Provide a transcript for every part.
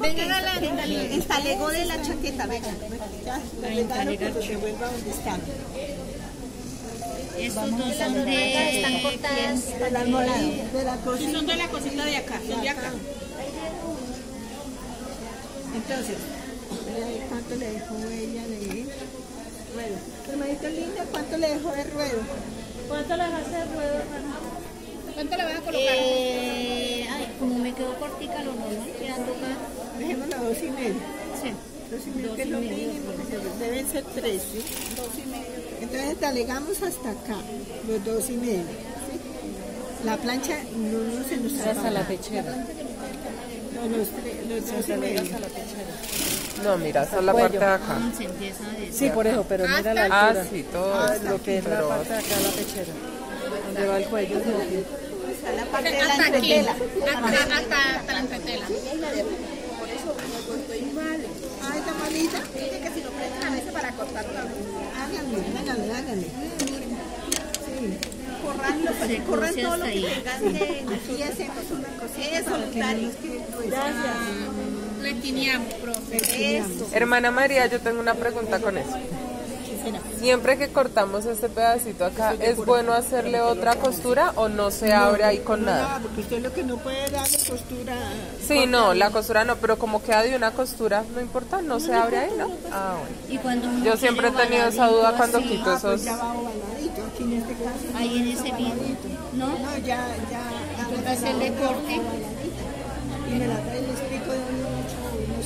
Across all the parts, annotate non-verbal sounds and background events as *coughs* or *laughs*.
Venga, la, instalego de la chaqueta, venga. Ya, los regalos que los devuelva donde están. Estos dos son de... Están cortadas. De la, de la son de la cosita de acá, son de acá. Entonces, ¿cuánto le dejó ella de ruedo? Hermanito lindo, ¿cuánto le dejó de ruedo? ¿Cuánto le dejaste de ruedo, hermano? ¿Cuánto le vas a colocar? Eh, ay, como me quedó cortica lo normal, quedan tocar. Dejémoslo a dos y medio. Sí. Dos y Dos que es lo mínimo, deben ser tres, ¿sí? Dos y medio. Entonces talegamos hasta acá, los dos y medio. ¿sí? La plancha no, no se nos Hasta la pechera. No, los, tres- los dos y medio. No, mira, solo la parte de acá. Se empieza a Sí, por eso, pero mira la Ah, altura. sí, todo Ah, es lo que es la parte de acá, la pechera. Donde va el cuello. la parte de la Hasta aquí, entretela. hasta, hasta, hasta la entretela. Ay, tamalita. Dice que si lo prestan a veces para cortarlo. Háganle, háganle, háganle. Sí. Se corran todo lo que ahí. tengan de... Aquí hacemos una cosita nos quede pues, Lo esquineamos, profe. Eso. Hermana María, yo tengo una pregunta con eso. Siempre que cortamos este pedacito acá, ¿es bueno hacerle otra costura o no se abre ahí con No, nada? porque usted lo que no puede darle costura. Sí, no, la costura no, pero como queda de una costura, no importa, no se abre ahí, ¿no? Ah, bueno. Y cuando uno Yo siempre he tenido esa duda cuando así, quito Ah, pues esos... ya va ovaladito, aquí en este caso. Ahí en ese mismo, ¿no? No, ya, ya. Hacerle corte. Y me la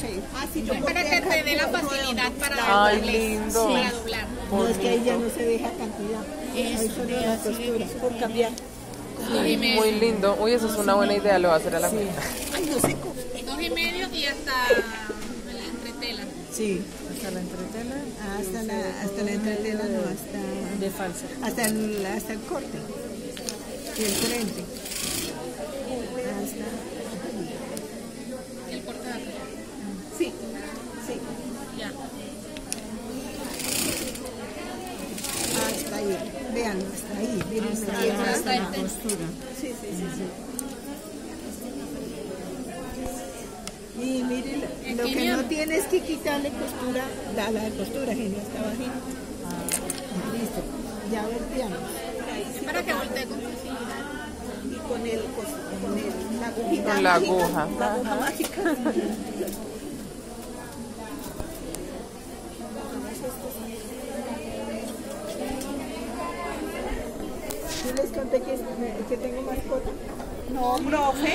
sé. Ah, sí, yo para que te dé la facilidad para Ay, doblarle. lindo. Para doblar. No, es que ahí ya no se deja cantidad. Ahí Eso, solo vea, la sí, costura, por cambiar. Medio. Muy lindo. Uy, eso es una buena idea, lo voy a hacer a la mía. Ay, no sé cómo. Dos y medio y hasta la entretela. Sí, Hasta la entretela Ah, hasta la, hasta la entretela, no, hasta, de falsa. hasta, el, hasta el corte. Y el frente. Hasta, El corte de acá. sí, sí. Ya. Hasta ahí, vean, hasta ahí, miren, Hasta ahí, ahí, hasta hasta la costura. Sí, sí, sí, sí. Y miren, lo que no tienes que quitarle costura, da la costura, que no está bajito. Listo, ya volteamos. Para que voltee con facilidad. Y con el, con el, la agujita Con la mágica, aguja. La aguja mágica. *laughs* ¿Sí les conté que, que tengo mascota? No, profe.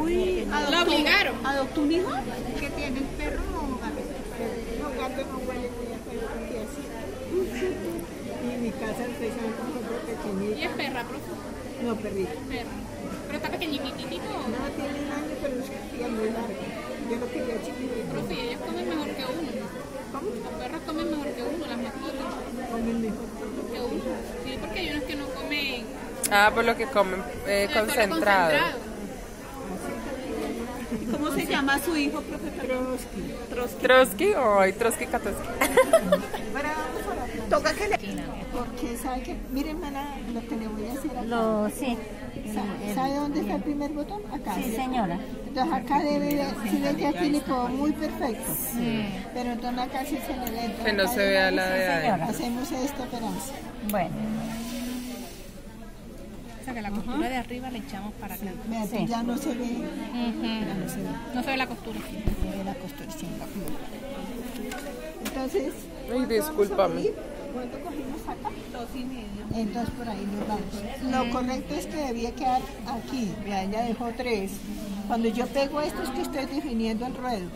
Uy, ¿La obligaron? ¿Adoptó un hijo? ¿Qué tiene? ¿Perro o gato? No, gato no huele muy a perro, porque así. *laughs* Y en mi casa un perro Y pequeñito. es perra, profe. No, perrito. Perra. Pero está pequeñitito. No, tiene un año, pero es muy largo. Yo lo quería chiquitito. Profe, y ellos comen mejor que uno. ¿Cómo? Los perros comen mejor que uno, las mascotas. Comen mejor. Sí, porque hay unos que no comen Ah, por lo que comen eh, concentrado. ¿Y ¿Cómo se llama su hijo, profe? Trotsky. Trotsky o ay, Trotsky Katoski. Toca que le... Porque sabe que... Miren, hermana, lo que le voy a hacer acá. Lo, sí. Sa- ¿Sabe dónde está el primer botón? Acá. Sí, señora. Entonces acá debe de... Si ve que aquí le quedó muy perfecto. Pero entonces acá sí se le entra. Que no se de vea la de señora. Hacemos esta esperanza. Bueno. O sea, que la costura de arriba le echamos para acá. Vea, Sí. ya no se ve... Ya no se ve. No se ve la costura. No se ve la costura, sí, la costura. Entonces... Ay, ¿cuánto discúlpame. ¿Cuánto cogimos acá? Dos y medio. Entonces por ahí nos vamos. Lo correcto es que debía quedar aquí. Vean, ya dejó tres. Cuando yo pego esto es que estoy definiendo el ruedo.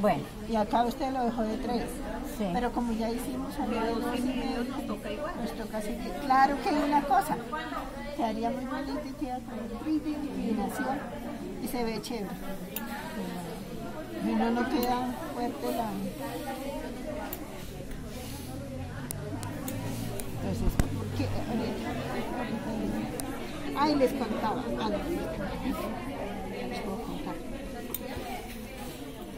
Bueno, Y acá usted lo dejó de tres. sí. Pero como ya hicimos acá de dos y medio, nos toca igual. Nos toca seguir. Claro que hay una cosa. Quedaría muy bonito y queda con el inclinación. Y se ve chévere. Y no nos queda fuerte la... Entonces, ¿por qué? Ay, les contaba.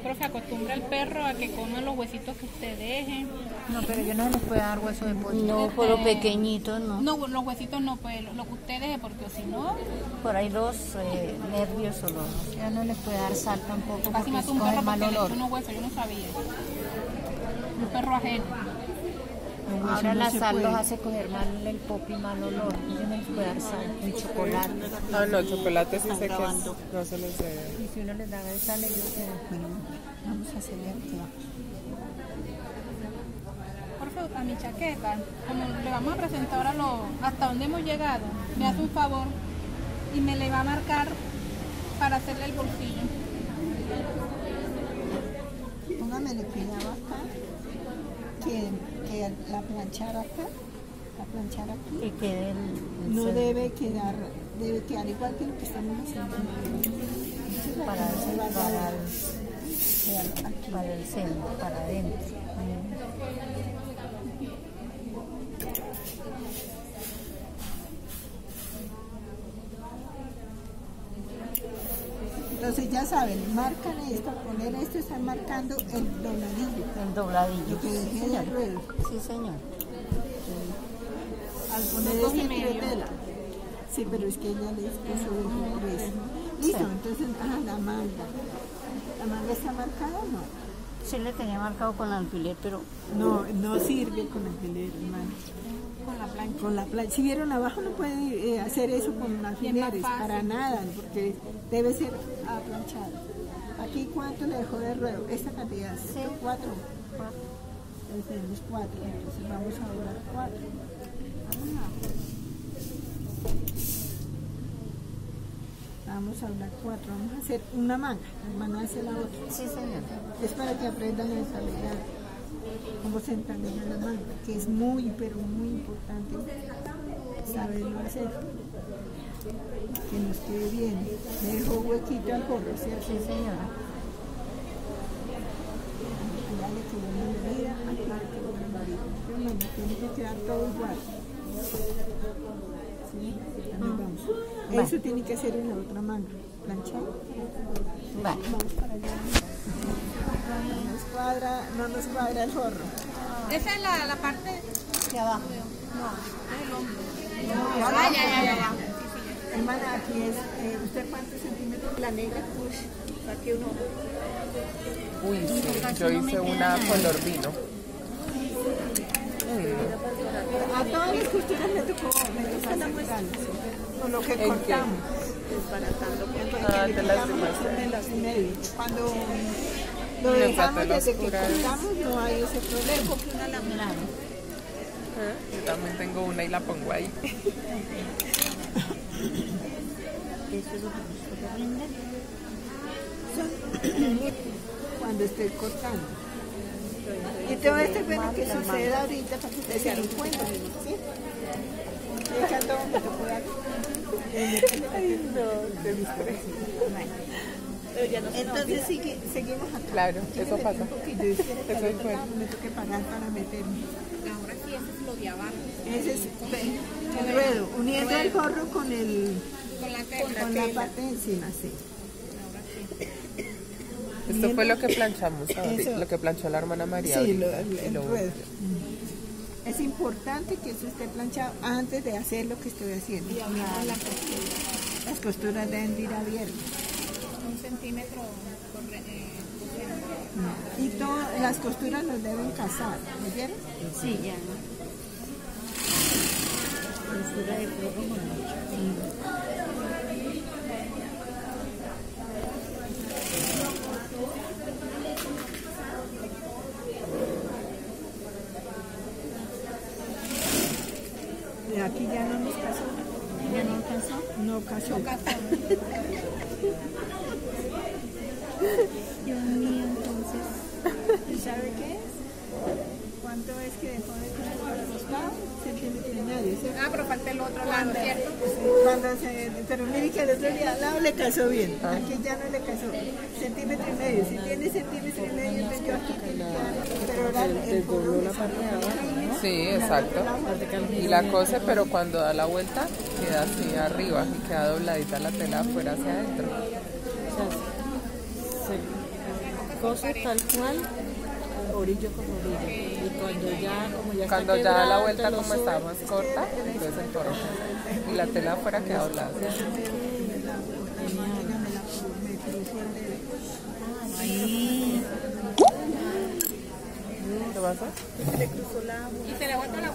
Profe, acostumbra al perro a que coma los huesitos que usted deje. No, pero yo no les puedo dar hueso de pollo. No, por los pequeñitos no. No, los huesitos no, pues lo, que usted deje, porque si no, Por ahí los eh, nervios o los... Ya no les puede dar sal tampoco casi porque mató un perro mal porque le echó unos huesos, yo no sabía. Un perro ajeno. Ahora la sal los hace coger mal el pop y mal olor. No les puedo dar sal, ni chocolate. Ah, no, chocolate sí sé que es- no se les debe. Y si uno les da de sal, ellos se Vamos a hacerle aquí. Por favor, a mi chaqueta, como le vamos a presentar ahora lo, hasta dónde hemos llegado, me hace un favor y me le va a marcar para hacerle el bolsillo. Póngamele cuidado acá. Que, que la planchar acá. La planchar aquí. que quede el, el No debe quedar, debe quedar igual que lo que estamos haciendo. para, Se va para, el, aquí. para el seno, para adentro. Entonces ya saben, marcan esto, al poner esto están marcando el dobladillo. El dobladillo. Lo que Sí, señor. ruedo. Sí, señor. Al poner y este medio. entretela. Sí, pero es que ella les puso eso. Listo, Sí. entonces, ah, la manga. ¿La manga está marcada o no? Sí le tenía marcado con alfiler, pero No, no sirve con alfiler, hermano. Con la plancha. Con la plancha. Si vieron abajo no pueden eh, hacer eso con alfileres, para nada, porque debe ser aplanchado. Aquí cuánto le dejó de ruedo, esta cantidad, Sí. ¿cierto? cuatro. Entonces tenemos cuatro, entonces vamos a doblar cuatro. Vamos a doblar cuatro, vamos a hacer una manga, hermano hace la otra. sí, señor. Es para que aprendan a ensamblar cómo se ensambla la manga, que es muy, pero muy importante saberlo hacer. Que nos quede bien. Le dejo huequito al gorro, ¿cierto? Sí, señora. Allá le quedó una medida, aquí le quedó una medida. Pero no, tiene que quedar todo igual. ¿Sí? También vamos. Eso tiene que hacer en la otra manga. Planchado. Vale. Vamos para allá. No nos cuadra, no nos cuadra el gorro. Esa es la, la parte De abajo. Ah, ya, ya, ya, ya. Hermana, aquí es, eh, ¿usted cuántos centímetros? La negra, push, saque uno. Uy, sí, yo hice una color vino. Uy, no. A todas las costuras me tocó, me tocó aceptarlas, con lo que cortamos. Desbaratando, Ah, las demás. Cuando lo dejamos desde que cortamos, no hay ese problema. Una laminada. Yo también tengo una y la pongo ahí. *coughs* Cuando estoy cortando. Y todo esto es bueno que suceda ahorita para que ustedes se den cuenta, ¿sí? Tocó dar. Ay, no. Entonces sigue, seguimos acá. Claro, eso pasa. Que Eso es bueno. me toque pagar para meterme. Ahora sí, ese es lo de abajo. Ese es el ruedo, uniendo el gorro con el Con la tela. con la parte de encima, sí. Esto fue lo que planchamos, ahora, Eso. lo que planchó la hermana María. Sí, ahorita, lo- el, lo-. Es importante que eso esté planchado antes de hacer lo que estoy haciendo. Las costuras deben de ir abiertas. Un centímetro por, eh, Y todas las costuras nos deben casar, ¿me vieron? Sí, ya. Costura. De aquí ya no nos casó. ¿Ya no alcanzó? No casó. Dios mío, entonces. ¿Y sabe qué es? ¿Cuánto es que dejó de? Centímetro y medio, ¿cierto? Ah, pero falta el otro lado, ¿cierto? Cuando se, pero mire que al otro día al lado le casó bien, Ah. aquí ya no le casó, centímetro y medio, si tiene centímetro y medio, entonces yo aquí pero ahora el forro Dobló la parte de abajo, ¿no? Sí, exacto. Y la cose, pero cuando da la vuelta queda así arriba y queda dobladita la tela afuera hacia adentro. O sea, se- cose tal cual, orillo con orillo. Y cuando ya, como ya Cuando está ya la quebrada, vuelta como está subes. más corta, entonces entorna. Y la tela afuera queda doblada. ¿Qué pasa? Y se le bota la